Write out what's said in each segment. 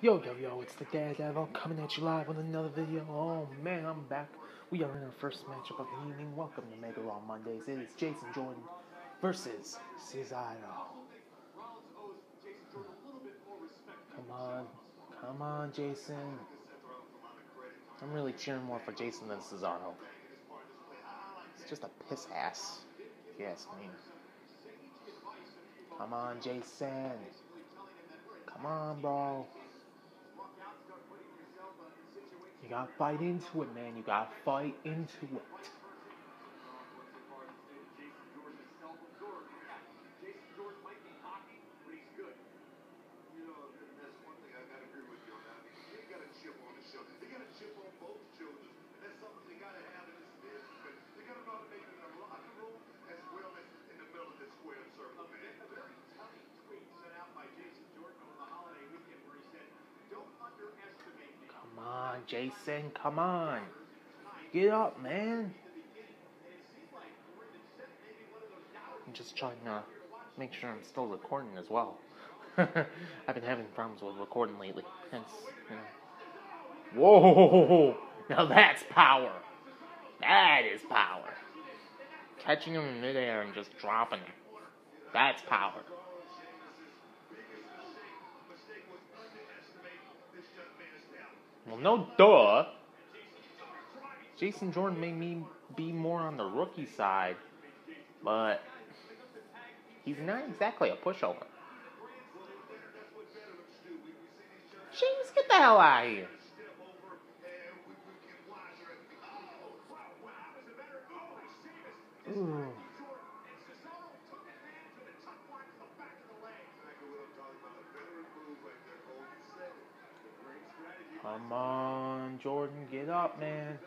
Yo, yo, yo, it's the Daredevil coming at you live with another video. Oh man, I'm back. We are in our first matchup of the evening. Welcome to Mega Raw Mondays. It is Jason Jordan versus Cesaro. Come on, come on, Jason. I'm really cheering more for Jason than Cesaro. It's just a piss ass, if you ask me. Come on, Jason. Come on, bro. You gotta fight into it, man. You gotta fight into it. Jason. Come on. Get up, man. I'm just trying to make sure I'm still recording as well. I've been having problems with recording lately. Hence, you know. Whoa! Now that's power. That is power. Catching him in midair and just dropping him. That's power. Well, no duh. Jason Jordan may me be more on the rookie side, but he's not exactly a pushover. James, get the hell out of here. Ooh. Get up, man.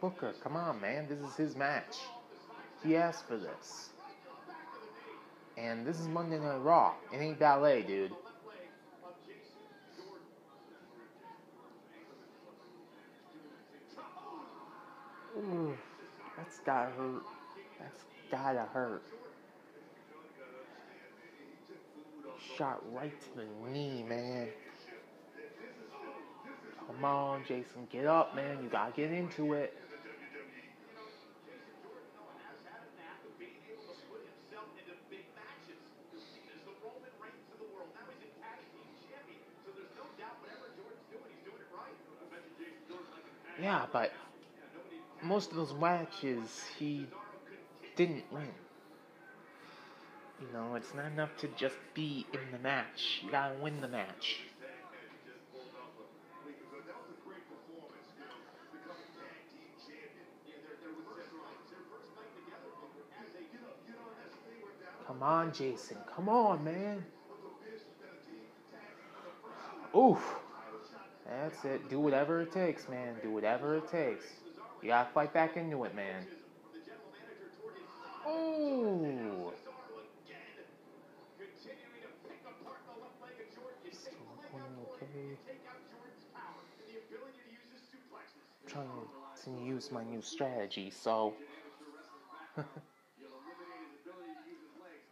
Booker, come on, man. This is his match. He asked for this. And this is Monday Night Raw. It ain't ballet, dude. Ooh, that's gotta hurt. That's gotta hurt. Shot right to the knee, man. Come on, Jason, get up, man. You gotta get into it. Yeah, but most of those matches he didn't win. You know, it's not enough to just be in the match. You gotta win the match. Come on, Jason. Come on, man. Oof. That's it. Do whatever it takes, man. Do whatever it takes. You gotta fight back into it, man. Oh. Trying to use my new strategy, so.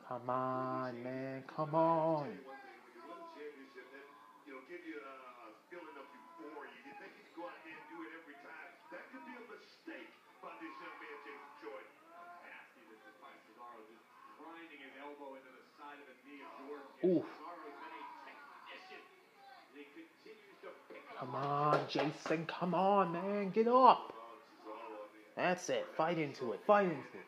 Come on, man. Come on. Oof. Come on, Jason. Come on, man. Get up. That's it. Fight into it. Fight into it.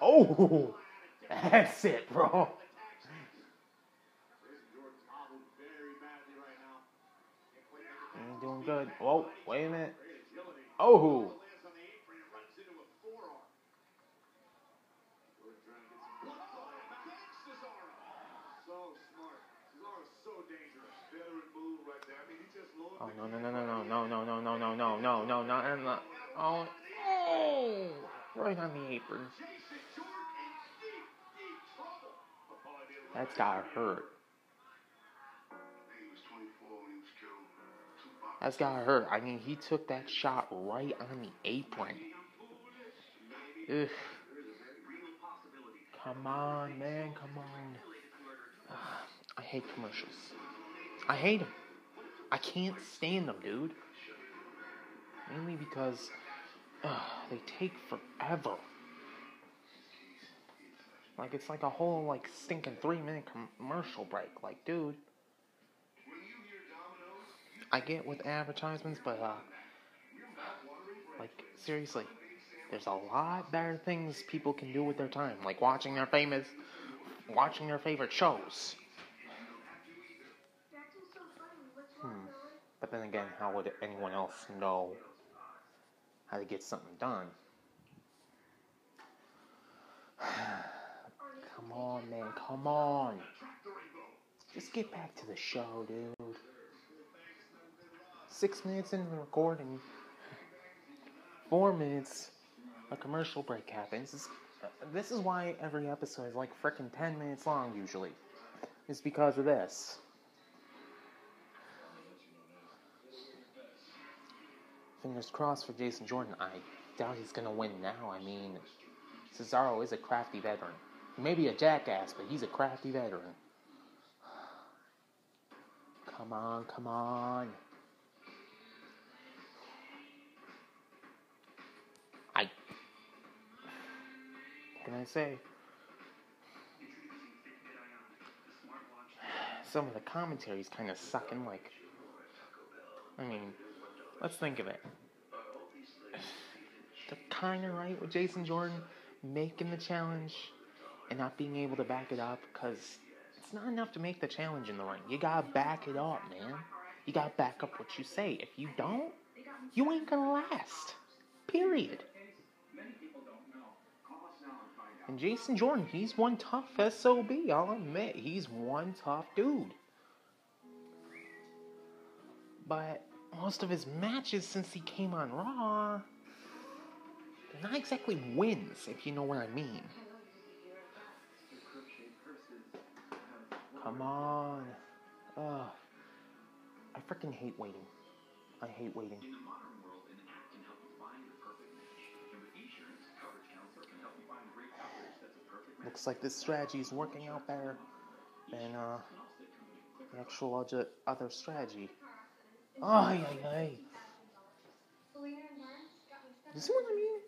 Oh, that's it, bro. Doing good. Oh, wait a minute. Oh. Oh no no no no no no no no no no no no no no no oh oh right on the apron. That's gotta hurt. That's got hurt. I mean, he took that shot right on the apron. Ugh. Come on, man, come on. I hate commercials. I hate them. I can't stand them, dude. Mainly because uh, they take forever. Like it's like a whole like stinking three minute commercial break. Like, dude. I get with advertisements, but uh, like seriously, there's a lot better things people can do with their time, like watching their famous, watching their favorite shows. Hmm. But then again, how would anyone else know how to get something done? come on, man, come on. Just get back to the show, dude six minutes into the recording, four minutes, a commercial break happens. This is, uh, this is why every episode is like freaking 10 minutes long, usually. It's because of this. Fingers crossed for Jason Jordan. I doubt he's gonna win now. I mean, Cesaro is a crafty veteran. He may be a jackass, but he's a crafty veteran. Come on, come on. Can I say? Some of the commentaries kind of sucking. Like, I mean, let's think of it. They're kind of right with Jason Jordan making the challenge and not being able to back it up because it's not enough to make the challenge in the ring. You gotta back it up, man. You gotta back up what you say. If you don't, you ain't gonna last. Period. And Jason Jordan, he's one tough SOB, I'll admit. He's one tough dude. But most of his matches since he came on Raw, they're not exactly wins, if you know what I mean. Come on. Ugh. I freaking hate waiting. I hate waiting. Looks like this strategy is working out better than uh, the actual other, other strategy. Oh, yeah, yeah. You see what I mean?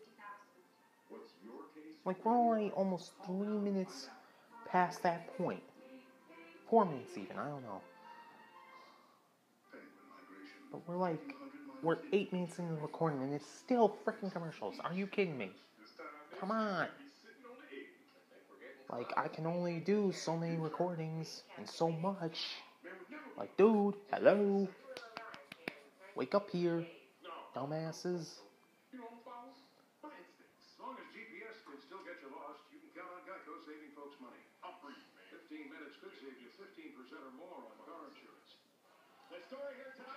Like, we're only almost three minutes past that point. Four minutes, even. I don't know. But we're like, we're eight minutes into the recording and it's still freaking commercials. Are you kidding me? Come on. Like, I can only do so many recordings and so much. Like, dude, hello? Wake up here, dumbasses.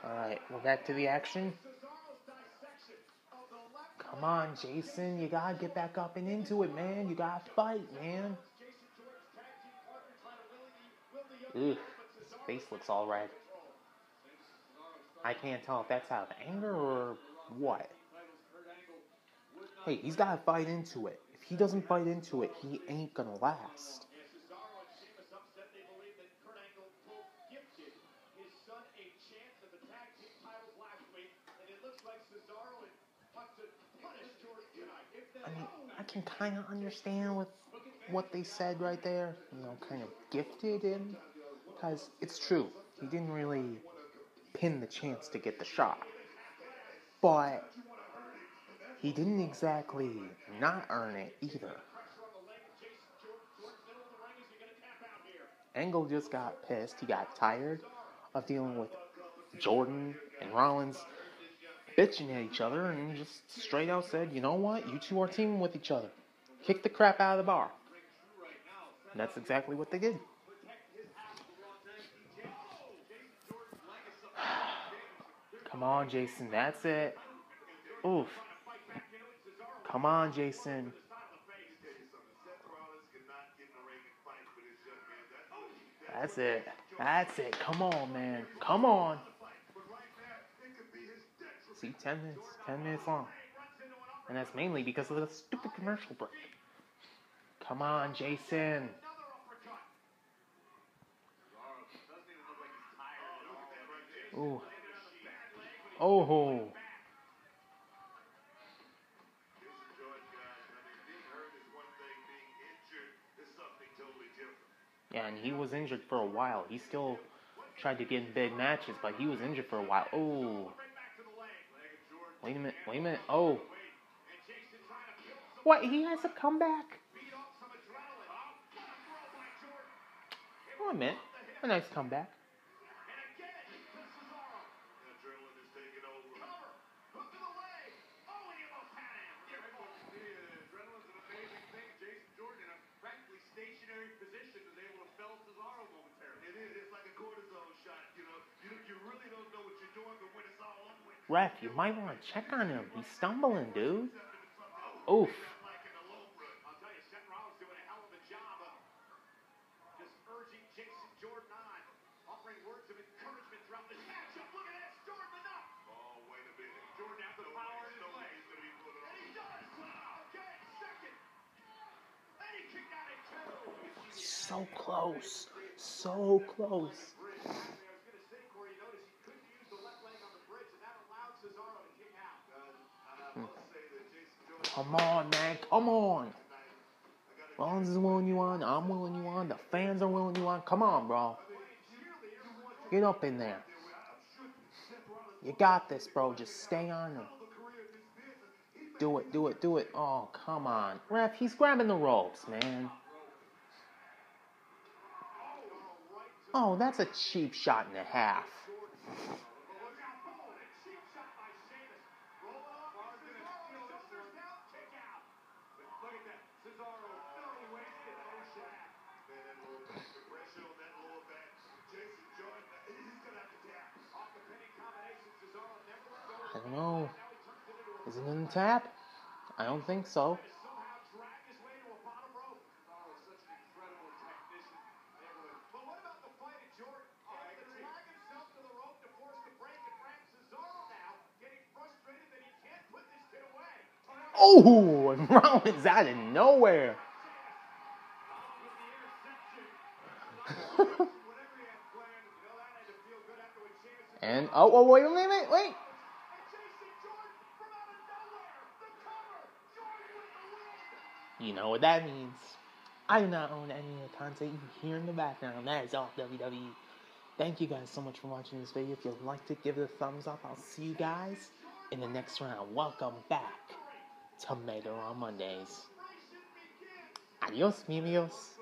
Alright, we're back to the action. Come on, Jason, you gotta get back up and into it, man. You gotta fight, man. Ugh, his face looks all red. I can't tell if that's out of anger or what. Hey, he's got to fight into it. If he doesn't fight into it, he ain't gonna last. I mean, I can kind of understand with what they said right there. You know, kind of gifted him because it's true, he didn't really pin the chance to get the shot. But he didn't exactly not earn it either. Angle just got pissed. He got tired of dealing with Jordan and Rollins bitching at each other and just straight out said, you know what? You two are teaming with each other. Kick the crap out of the bar. And that's exactly what they did. Come on, Jason. That's it. Oof. Come on, Jason. That's it. That's it. Come on, man. Come on. See, 10 minutes, 10 minutes long. And that's mainly because of the stupid commercial break. Come on, Jason. Ooh. Oh. Yeah, and he was injured for a while. He still tried to get in big matches, but he was injured for a while. Oh. Wait a minute. Wait a minute. Oh. What? He has a comeback? Oh, a minute. A nice comeback. Ref, you might want to check on him. He's stumbling, dude. Oof. So close. So close. Come on, man. Come on. Rollins is willing you on. I'm willing you on. The fans are willing you on. Come on, bro. Get up in there. You got this, bro. Just stay on him. Do it, do it, do it. Oh, come on. Ref, he's grabbing the ropes, man. Oh, that's a cheap shot and a half. Tap? I don't think so. Oh, and Rollins out of nowhere. and oh, oh, wait a minute, wait. You know what that means. I do not own any of the content you hear in the background. That is all WWE. Thank you guys so much for watching this video. If you'd like to give it a thumbs up, I'll see you guys in the next round. Welcome back to Mega on Mondays. Adios, amigos.